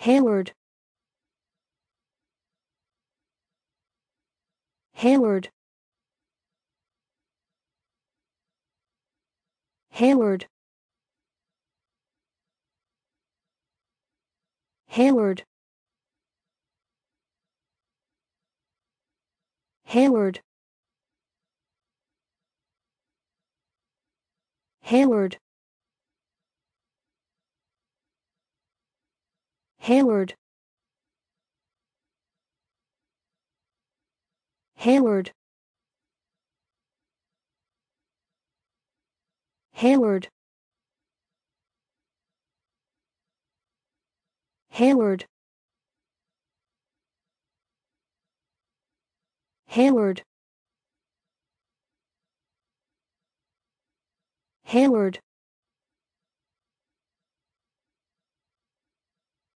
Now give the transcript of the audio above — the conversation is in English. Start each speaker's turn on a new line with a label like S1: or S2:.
S1: Hayward Hayward Hayward Hayward Hayward Hayward Hayward. Hayward. Hayward. Hayward. Hayward. Hayward